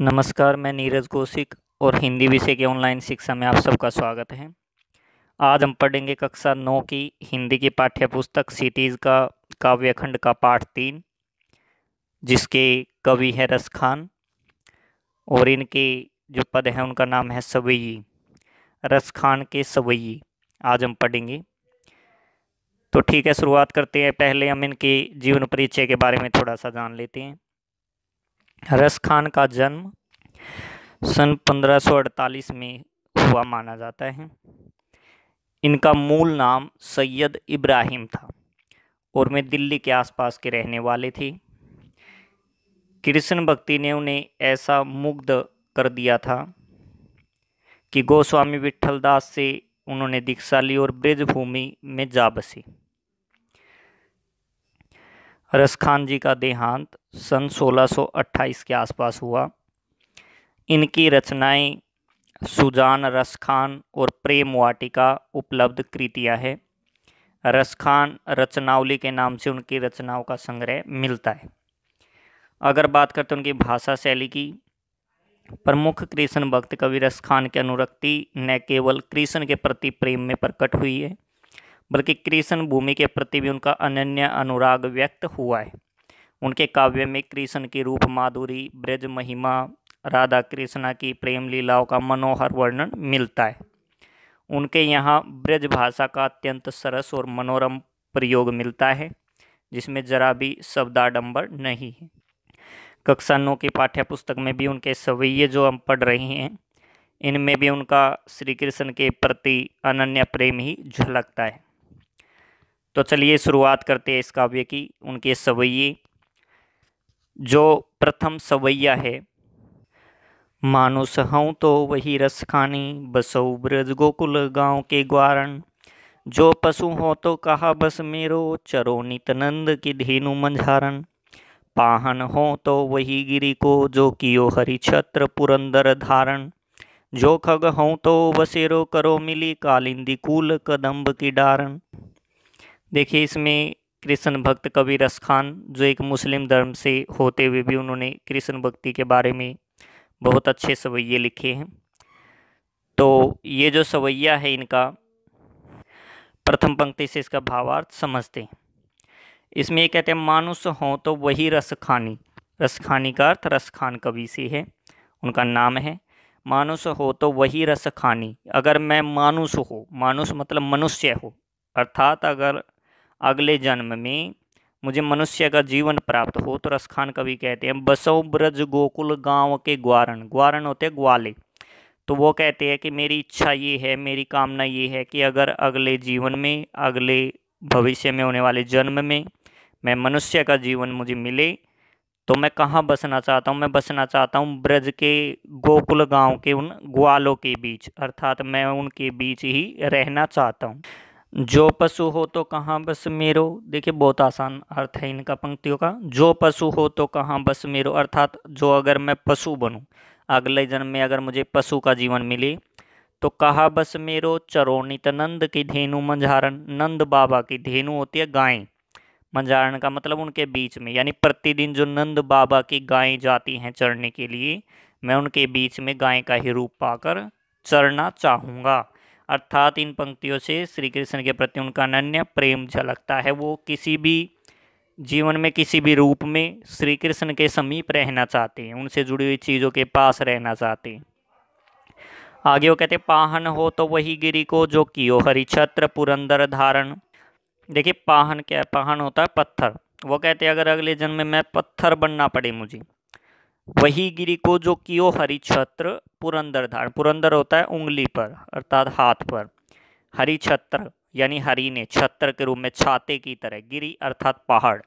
नमस्कार, मैं नीरज कौशिक और हिंदी विषय के ऑनलाइन शिक्षा में आप सबका स्वागत है। आज हम पढ़ेंगे कक्षा नौ की हिंदी की पाठ्य पुस्तक सिटीज़ का काव्यखंड का पाठ तीन, जिसके कवि है रस खान और इनके जो पद हैं उनका नाम है सवैयी रस खान के सवैयी आज हम पढ़ेंगे। तो ठीक है, शुरुआत करते हैं। पहले हम इनके जीवन परिचय के बारे में थोड़ा सा जान लेते हैं। रस खान का जन्म सन 1548 में हुआ माना जाता है। इनका मूल नाम सैयद इब्राहिम था और वे दिल्ली के आसपास के रहने वाले थे। कृष्ण भक्ति ने उन्हें ऐसा मुग्ध कर दिया था कि गोस्वामी विठल दास से उन्होंने दीक्षा ली और ब्रजभूमि में जा बसी। रस खान जी का देहांत सन 1628 के आसपास हुआ। इनकी रचनाएँ सुजान रस खान और प्रेम वाटिका उपलब्ध कृतियाँ है। रस खान रचनावली के नाम से उनकी रचनाओं का संग्रह मिलता है। अगर बात करते हैं उनकी भाषा शैली की, प्रमुख कृष्ण भक्त कवि रस खान की अनुरक्ति न केवल कृष्ण के प्रति प्रेम में प्रकट हुई है बल्कि कृष्ण भूमि के प्रति भी उनका अनन्य अनुराग व्यक्त हुआ है। उनके काव्य में कृष्ण की रूप माधुरी, ब्रज महिमा, राधा कृष्णा की प्रेम लीलाओं का मनोहर वर्णन मिलता है। उनके यहाँ ब्रज भाषा का अत्यंत सरस और मनोरम प्रयोग मिलता है, जिसमें जरा भी शब्दाडंबर नहीं है। कक्षा नौ की पाठ्य पुस्तक में भी उनके सवैये जो हम पढ़ रहे हैं, इनमें भी उनका श्री कृष्ण के प्रति अनन्य प्रेम ही झलकता है। तो चलिए शुरुआत करते हैं इस काव्य की, उनके सवैये। जो प्रथम सवैया है, मानुष हूँ तो वही रस खानी बसौ ब्रज गोकुल गाँव के ग्वारण। जो पशु हो तो कहा बस मेरो, चरो नितनंद की धेनु मंझारण। पाहन हो तो वही गिरी को, जो कियो हरि छत्र पुरंदर धारण। जो खग हो तो बसेरो करो मिली, कालिंदी कूल कदम्ब की डारण। देखिए, इसमें कृष्ण भक्त कवि रस खान, जो एक मुस्लिम धर्म से होते हुए भी उन्होंने कृष्ण भक्ति के बारे में बहुत अच्छे सवैये लिखे हैं। तो ये जो सवैया है इनका, प्रथम पंक्ति से इसका भावार्थ समझते हैं। इसमें ये कहते हैं, मानुष हो तो वही रस खानी। रस खानी का अर्थ रस खान कवि से है, उनका नाम है। मानुष हो तो वही रस खानी। अगर मैं मानुष हो, मानुष मतलब मनुष्य हो, अर्थात अगर अगले जन्म में मुझे मनुष्य का जीवन प्राप्त हो तो रसखान कवि कहते हैं, बसो ब्रज गोकुल गाँव के ग्वारण। ग्वारण होते ग्वाले। तो वो कहते हैं कि मेरी इच्छा ये है, मेरी कामना ये है कि अगर अगले जीवन में, अगले भविष्य में होने वाले जन्म में मैं मनुष्य का जीवन मुझे मिले तो मैं कहाँ बसना चाहता हूँ? मैं बसना चाहता हूँ ब्रज के गोकुल गाँव के उन ग्वालों के बीच। अर्थात मैं उनके बीच ही रहना चाहता हूँ। जो पशु हो तो कहाँ बस मेरो? देखिए, बहुत आसान अर्थ है इनका पंक्तियों का। जो पशु हो तो कहाँ बस मेरो? अर्थात जो अगर मैं पशु बनूँ, अगले जन्म में अगर मुझे पशु का जीवन मिले तो कहा बस मेरो? चरोनित नंद की धेनु मंझारण। नंद बाबा की धेनु होती है गायें। मंझारण का मतलब उनके बीच में। यानी प्रतिदिन जो नंद बाबा की गायें जाती हैं चरने के लिए, मैं उनके बीच में गाय का ही रूप पाकर चरना चाहूँगा। अर्थात इन पंक्तियों से श्री कृष्ण के प्रति उनका अनन्य प्रेम झलकता है। वो किसी भी जीवन में, किसी भी रूप में श्री कृष्ण के समीप रहना चाहते हैं, उनसे जुड़ी हुई चीज़ों के पास रहना चाहते हैं। आगे वो कहते, पाहन हो तो वही गिरी को जो कियो हरिछत्र पुरंदर धारण। देखिए, पाहन क्या है पाहन होता है पत्थर। वो कहते हैं अगर अगले जन्म में मैं पत्थर बनना पड़े मुझे वही गिरी को जो कियो हरि छत्र पुरंदर धारण पुरंदर होता है उंगली पर, अर्थात हाथ पर। हरि छत्र यानी हरि ने छत्र के रूप में छाते की तरह। गिरी अर्थात पहाड़।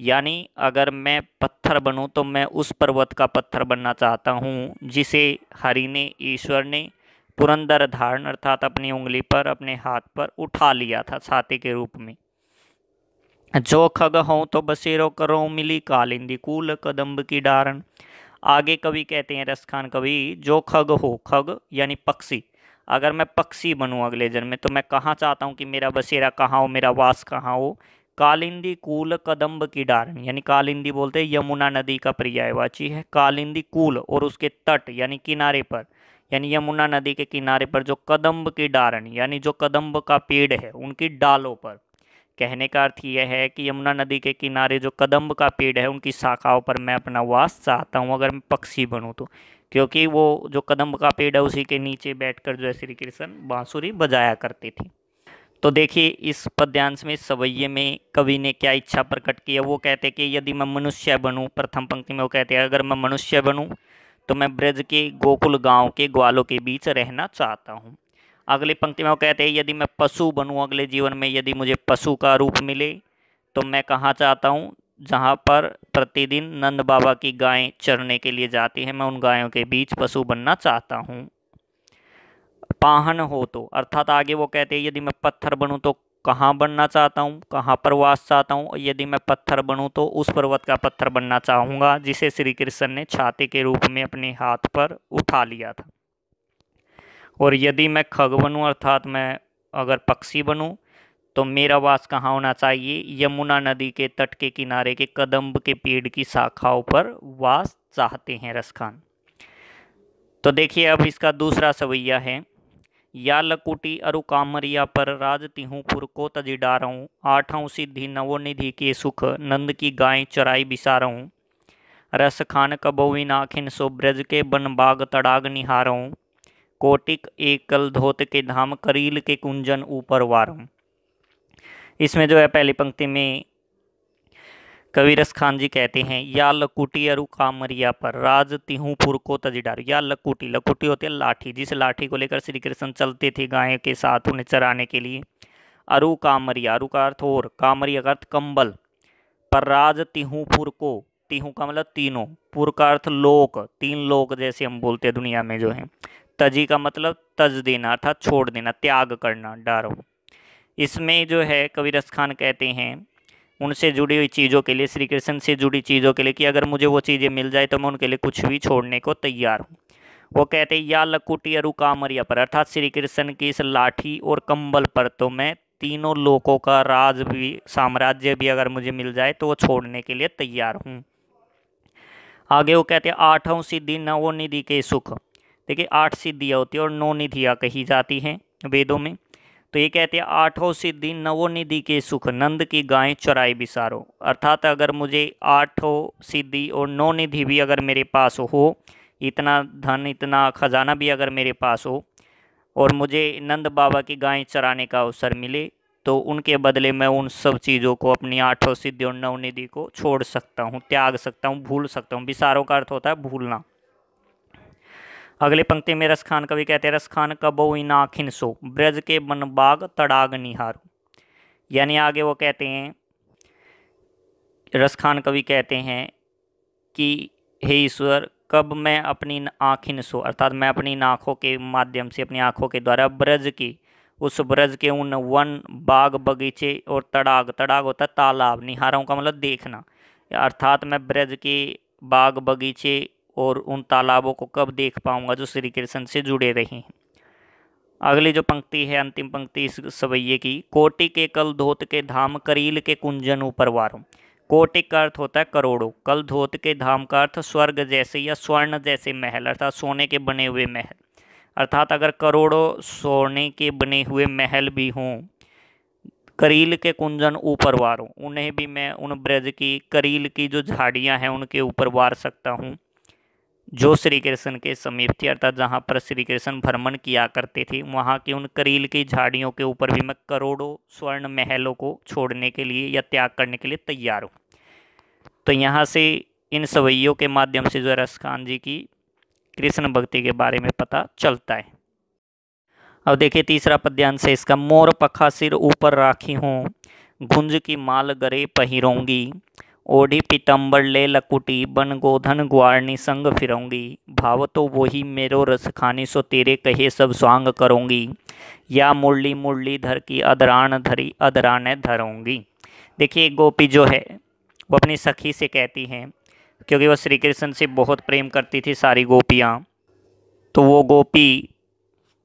यानी अगर मैं पत्थर बनूं तो मैं उस पर्वत का पत्थर बनना चाहता हूँ, जिसे हरि ने ईश्वर ने पुरंदर धारण अर्थात अपनी उंगली पर, अपने हाथ पर उठा लिया था छाते के रूप में। जो खग हो तो बसेरो करो मिली कालिंदी, कूल कदम्ब की डारण। आगे कवि कहते हैं रसखान कवि, जो खग हो खग, यानी पक्षी। अगर मैं पक्षी बनूं अगले जन्म में तो मैं कहाँ चाहता हूँ कि मेरा बसेरा कहाँ हो, मेरा वास कहाँ हो? कालिंदी कूल कदम्ब की डारण यानी कालिंदी बोलते हैं यमुना नदी का पर्यायवाची है। कालिंदी कूल और उसके तट, यानी किनारे पर, यानी यमुना नदी के किनारे पर जो कदम्ब की डारण यानी जो कदम्ब का पेड़ है, उनकी डालों पर। कहने का अर्थ यह है कि यमुना नदी के किनारे जो कदम्ब का पेड़ है, उनकी शाखाओं पर मैं अपना वास चाहता हूँ, अगर मैं पक्षी बनूँ तो। क्योंकि वो जो कदम्ब का पेड़ है, उसी के नीचे बैठकर जो है श्री कृष्ण बांसुरी बजाया करती थी। तो देखिए, इस पद्यांश में, सवैये में कवि ने क्या इच्छा प्रकट की है? वो कहते कि यदि मैं मनुष्य बनूं, प्रथम पंक्ति में वो कहते हैं, अगर मैं मनुष्य बनूं तो मैं ब्रज के गोकुल गाँव के ग्वालों के बीच रहना चाहता हूँ। अगली पंक्ति में वो कहते हैं, यदि मैं पशु बनूं अगले जीवन में, यदि मुझे पशु का रूप मिले तो मैं कहाँ चाहता हूँ? जहाँ पर प्रतिदिन नंद बाबा की गायें चरने के लिए जाती हैं, मैं उन गायों के बीच पशु बनना चाहता हूँ। पाहन हो तो अर्थात आगे वो कहते हैं, यदि मैं पत्थर बनूँ तो कहाँ बनना चाहता हूँ? कहाँ पर वास चाहता हूँ? यदि मैं पत्थर बनूँ तो उस पर्वत का पत्थर बनना चाहूँगा, जिसे श्री कृष्ण ने छाते के रूप में अपने हाथ पर उठा लिया था। और यदि मैं खग बनूँ, अर्थात मैं अगर पक्षी बनूँ तो मेरा वास कहाँ होना चाहिए? यमुना नदी के तट के किनारे के कदम्ब के पेड़ की शाखाओं पर वास चाहते हैं रसखान तो देखिए, अब इसका दूसरा सवैया है। या लकुटी अरु कामरिया पर राज को तजी डारऊँ, आठों सिद्धि नवोनिधि के सुख, नंद की गाय चराई बिसारऊँ। रस खान कबोवी नाखिन सो ब्रज के बन बाग तड़ाग निहारऊँ। कोटिक एकल धोत के धाम करील के कुंजन ऊपर वारम। इसमें जो है, पहली पंक्ति में कविरस खान जी कहते हैं, या लकुटी अरु कामरिया पर, राज तिहूपुर को तजिडार। या लकुटी लकुटी होती है लाठी। जिस लाठी को लेकर श्री कृष्ण चलते थे गाय के साथ उन्हें चराने के लिए, अरु कामरिया, अरु का अर्थ और, कामरिया का अर्थ कंबल। पर राज तिहूपुर को, तिहू का मतलब तीनों, पुर का अर्थ लोक, तीन लोक जैसे हम बोलते हैं दुनिया में जो है। तजी का मतलब तज देना अर्थात छोड़ देना, त्याग करना, डारो। इसमें जो है कविरस खान कहते हैं, उनसे जुड़ी हुई चीज़ों के लिए श्री कृष्ण से जुड़ी चीज़ों के लिए कि अगर मुझे वो चीज़ें मिल जाए तो मैं उनके लिए कुछ भी छोड़ने को तैयार हूँ। वो कहते हैं, या लकुटी अरु कामरिया पर। अर्थात श्री कृष्ण की इस लाठी और कंबल पर तो मैं तीनों लोगों का राज भी, साम्राज्य भी अगर मुझे मिल जाए तो वो छोड़ने के लिए तैयार हूँ। आगे वो कहते हैं, आठों सिद्धि नवो निधि के सुख। देखिए, आठ सिद्धियाँ होती है और नौ निधियाँ कही जाती हैं वेदों में। तो ये कहते हैं, आठों सिद्धि नवोनिधि के सुख, नंद की गाय चराई बिसारो। अर्थात अगर मुझे आठों सिद्धि और नौ निधि भी अगर मेरे पास हो, इतना धन, इतना खजाना भी अगर मेरे पास हो और मुझे नंद बाबा की गाय चराने का अवसर मिले तो उनके बदले मैं उन सब चीज़ों को, अपनी आठों सिद्धि और नवनिधि को छोड़ सकता हूँ, त्याग सकता हूँ, भूल सकता हूँ। विसारों का अर्थ होता है भूलना। अगले पंक्ति में रसखान कवि कहते हैं रसखान कबो नाखिन सो, ब्रज के बन बाग तड़ाग निहारो। यानी आगे वो कहते हैं रसखान कवि कहते हैं कि, हे ईश्वर, कब मैं अपनी आँखिन सो? अर्थात मैं अपनी आँखों के माध्यम से, अपनी आँखों के द्वारा ब्रज की, उस ब्रज के उन वन बाग बगीचे और तड़ाग तड़ाग होता है तालाब, निहारों का मतलब देखना। अर्थात मैं ब्रज के बाग बगीचे और उन तालाबों को कब देख पाऊँगा जो श्री कृष्ण से जुड़े रहे हैं। अगली जो पंक्ति है, अंतिम पंक्ति इस सवैये की, कोटि के कल धोत के धाम, करील के कुंजन ऊपर वारों। कोटि का अर्थ होता है करोड़ों। कल धोत के धाम का अर्थ स्वर्ग जैसे या स्वर्ण जैसे महल, अर्थात सोने के बने हुए महल। अर्थात अगर करोड़ों सोने के बने हुए महल भी हों, करील के कुंजन ऊपर वारों, उन्हें भी मैं उन ब्रज की, करील की जो झाड़ियाँ हैं, उनके ऊपर वार सकता हूँ। जो श्री कृष्ण के समीप थी, अर्थात जहाँ पर श्री कृष्ण भ्रमण किया करते थे, वहाँ की उन करील की झाड़ियों के ऊपर भी मैं करोड़ों स्वर्ण महलों को छोड़ने के लिए या त्याग करने के लिए तैयार हूँ। तो यहाँ से इन सवैयों के माध्यम से जो रस खान जी की कृष्ण भक्ति के बारे में पता चलता है। अब देखिए, तीसरा पद्यांश है, इसका मोर पखा सिर ऊपर राखी हूँ, गुंज की माल गरे पहिरोंगी। ओढ़ी पितंबर ले लकुटी, बन गोधन ग्वारनी संग फिरूँगी। भाव तो वही मेरो रस खानी, सो तेरे कहे सब स्वांग करूँगी। या मुरली मुरली धर की अदरान धरी अदरान धरूँगी। देखिए गोपी जो है, वो अपनी सखी से कहती हैं, क्योंकि वह श्री कृष्ण से बहुत प्रेम करती थी सारी गोपियाँ तो वो गोपी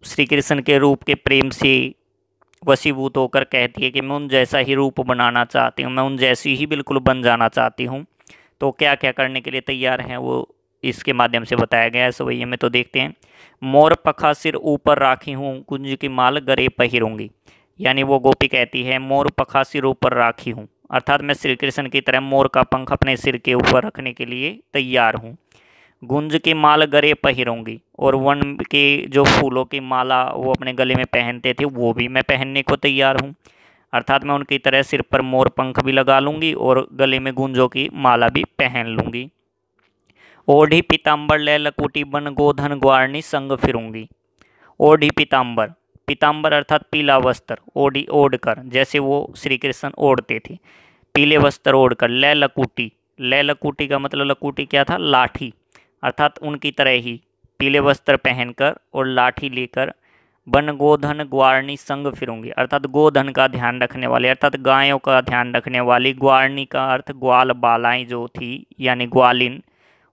श्री कृष्ण के रूप के प्रेम से वसीभूत होकर कहती है कि मैं उन जैसा ही रूप बनाना चाहती हूँ, मैं उन जैसी ही बिल्कुल बन जाना चाहती हूँ। तो क्या क्या करने के लिए तैयार हैं वो इसके माध्यम से बताया गया है सवैया में तो देखते हैं। मोर पखा सिर ऊपर राखी हूँ, कुंज की माल गरे पहिरूँगी यानी वो गोपी कहती है, मोर पखा सिर ऊपर राखी हूँ। अर्थात मैं श्री कृष्ण की तरह मोर का पंख अपने सिर के ऊपर रखने के लिए तैयार हूँ। गुंज की माल गरे पहिरूँगी। और वन के जो फूलों की माला वो अपने गले में पहनते थे, वो भी मैं पहनने को तैयार हूँ। अर्थात मैं उनकी तरह सिर पर मोर पंख भी लगा लूँगी और गले में गुंजों की माला भी पहन लूँगी। ओढ़ी पीताम्बर ले लकुटी बन गोधन ग्वारनी संग फिरूँगी। ओढ़ी पीताम्बर पीताम्बर अर्थात पीला वस्त्र ओढ़ी ओढ़ कर जैसे वो श्री कृष्ण ओढ़ते थे। पीले वस्त्र ओढ़ कर ले लकुटी ले लकुटी का मतलब लकुटी क्या था? लाठी। अर्थात उनकी तरह ही पीले वस्त्र पहनकर और लाठी लेकर वन गोधन ग्वारणी संग फिरूँगी। अर्थात गोधन का ध्यान रखने वाले, अर्थात गायों का ध्यान रखने वाली, ग्वारणी का अर्थ ग्वाल बालाएँ जो थी, यानी ग्वालिन,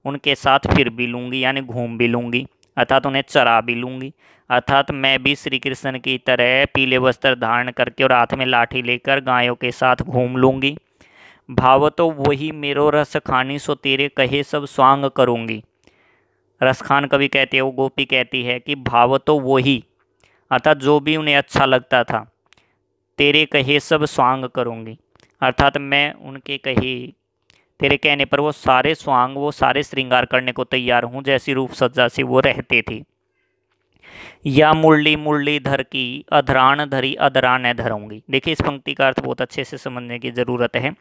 उनके साथ फिर भी लूँगी, यानी घूम भी लूँगी, अर्थात उन्हें चरा भी लूँगी। अर्थात मैं भी श्री कृष्ण की तरह पीले वस्त्र धारण करके और हाथ में लाठी लेकर गायों के साथ घूम लूँगी। भाव तो वही मेरो रस खानी सो तेरे कहे सब स्वांग करूँगी। रसखान कवि कहते हैं, वो गोपी कहती है कि भाव तो वो ही। अर्थात जो भी उन्हें अच्छा लगता था, तेरे कहे सब स्वांग करूँगी। अर्थात मैं उनके कहे, तेरे कहने पर वो सारे स्वांग, वो सारे श्रृंगार करने को तैयार हूँ, जैसी रूप सज्जा से वो रहते थे। या मुरली मुरली धर की, अधरान धरी अधरान धरूँगी। देखिए, इस पंक्ति का अर्थ बहुत अच्छे से समझने की ज़रूरत है।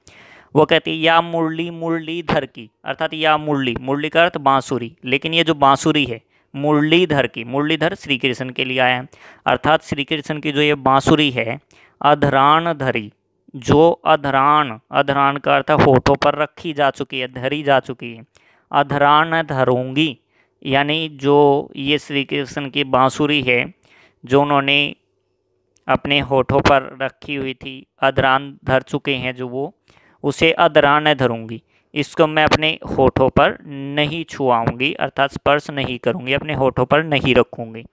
वो कहती है, या मुरली मुरली धर की। अर्थात या मुरली। मुरली का अर्थ बांसुरी। लेकिन ये जो बांसुरी है मुरलीधर की मुरलीधर श्री कृष्ण के लिए आया है। अर्थात श्री कृष्ण की जो ये बांसुरी है, अधरान धरी, जो अधरान अधरान का अर्थ होठों पर रखी जा चुकी है, धरी जा चुकी है। अधरान धरूँगी, यानी जो ये श्री कृष्ण की बांसुरी है, जो उन्होंने अपने होठों पर रखी हुई थी, अधरान धर चुके हैं जो वो उसे अधरान धरूँगी। इसको मैं अपने होठों पर नहीं छुआऊँगी, अर्थात स्पर्श नहीं करूँगी, अपने होठों पर नहीं रखूँगी।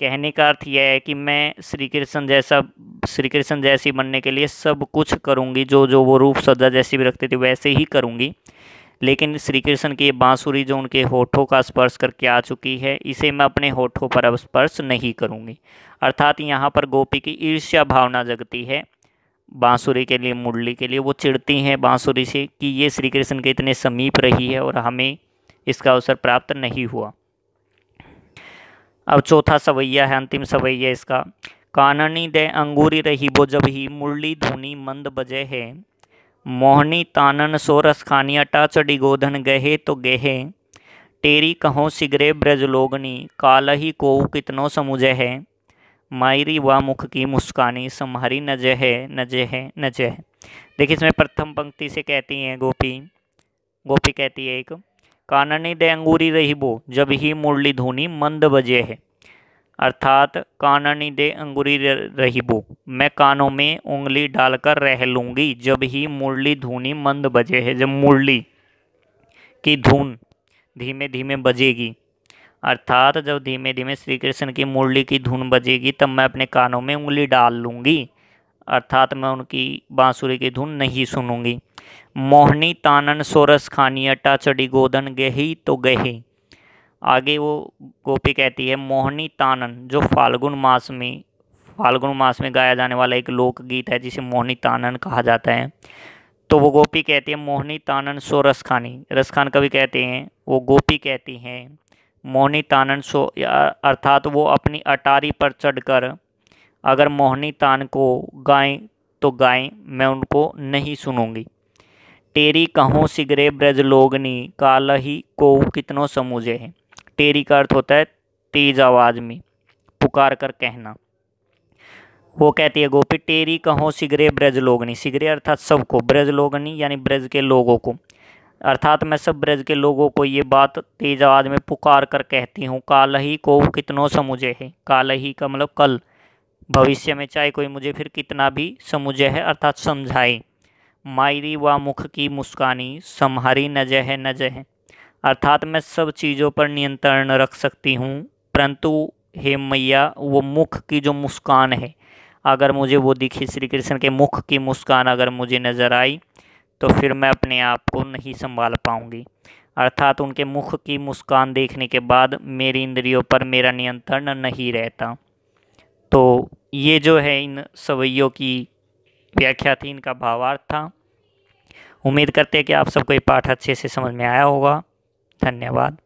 कहने का अर्थ यह है कि मैं श्री कृष्ण जैसा श्री कृष्ण जैसी बनने के लिए सब कुछ करूँगी, जो जो वो रूप सज्जा जैसी भी रखते थे, वैसे ही करूँगी। लेकिन श्री कृष्ण की बांसुरी जो उनके होठों का स्पर्श करके आ चुकी है, इसे मैं अपने होठों पर अब स्पर्श नहीं करूँगी। अर्थात यहाँ पर गोपी की ईर्ष्या भावना जगती है। बांसुरी के लिए, मुरली के लिए, वो चिड़ती हैं बांसुरी से कि ये श्री कृष्ण के इतने समीप रही है और हमें इसका अवसर प्राप्त नहीं हुआ। अब चौथा सवैया है, अंतिम सवैया इसका। काननी दे अंगूरी रही बो जब ही मुरली धुनी मंद बजे है। मोहनी तानन सोरस खानिया टा चढ़ी गोधन गहे तो गहे। टेरी कहो सिगरे ब्रज लोगनी काल ही को कितनो समुझे है। मायरी व मुख की मुस्कानी सम्हारी नजे है नजे है नजे है। देखिए, इसमें प्रथम पंक्ति से कहती हैं गोपी। गोपी कहती है एक, काननी दे अंगूरी रही बो, जब ही मुरली धुनी मंद बजे है। अर्थात, काननी दे अंगूरी रही बो, मैं कानों में उंगली डालकर रह लूँगी, जब ही मुरली धुनी मंद बजे है, जब मुरली की धुन धीमे धीमे बजेगी। अर्थात जब धीमे धीमे श्री कृष्ण की मुरली की धुन बजेगी, तब मैं अपने कानों में उंगली डाल लूँगी। अर्थात मैं उनकी बांसुरी की धुन नहीं सुनूँगी। मोहनी तानन सोरस खानी, अट्टा चढ़ी गोदन गही तो गही। आगे वो गोपी कहती है, मोहनी तानन, जो फाल्गुन मास में, फाल्गुन मास में गाया जाने वाला एक लोकगीत है, जिसे मोहनी तानन कहा जाता है। तो वो गोपी कहती है, मोहनी तानन सो रसखानी रसखान कभी कहते हैं, वो गोपी कहती हैं मोहनी तानन सो अर्थात वो अपनी अटारी पर चढ़कर, अगर मोहनी तान को गाएँ तो गाएँ, मैं उनको नहीं सुनूँगी। टेरी कहो सिगरे ब्रज लोगनी काल ही को कितनों समूझे हैं। टेरी का अर्थ होता है तेज आवाज़ में, पुकार कर कहना। वो कहती है, गोपी टेरी कहो सिगरे ब्रज लोगनी। सिगरे अर्थात सबको, ब्रज लोगनी, यानी ब्रज के लोगों को। अर्थात मैं सब ब्रज के लोगों को ये बात तेज आवाज़ में पुकार कर कहती हूँ काल ही को कितनों समुझे है? काल ही का मतलब कल। भविष्य में चाहे कोई मुझे फिर कितना भी समुझे है, अर्थात समझाए। मायरी व मुख की मुस्कानी सम्हारी नजह है नजह है। अर्थात मैं सब चीज़ों पर नियंत्रण रख सकती हूँ, परंतु हे मैया, वो मुख की जो मुस्कान है, अगर मुझे वो दिखी श्री कृष्ण के मुख की मुस्कान अगर मुझे नज़र आई तो फिर मैं अपने आप को नहीं संभाल पाऊँगी। अर्थात उनके मुख की मुस्कान देखने के बाद मेरी इंद्रियों पर मेरा नियंत्रण नहीं रहता। तो ये जो है इन सवैयों की व्याख्या थी, इनका भावार्थ था। उम्मीद करते हैं कि आप सबको ये पाठ अच्छे से समझ में आया होगा। धन्यवाद।